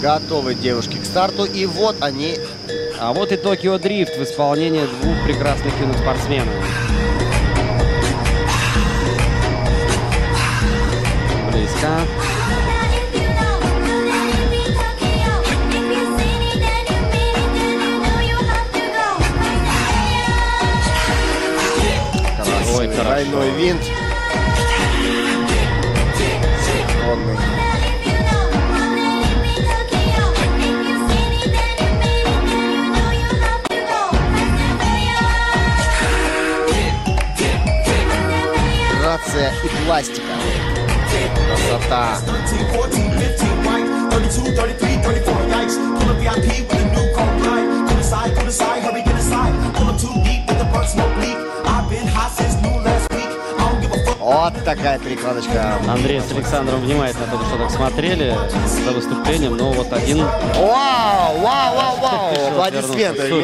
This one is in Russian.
Готовы девушки к старту. И вот они. А вот и Токио Дрифт в исполнении двух прекрасных юных спортсменов. Близко. Ой, хорошо. Двойной винт. Don't give a fuck. Вот такая перекладочка. Андрей с Александром внимательно только что так смотрели за выступлением, но вот один Вау, вау, вау, вау. Аплодисменты.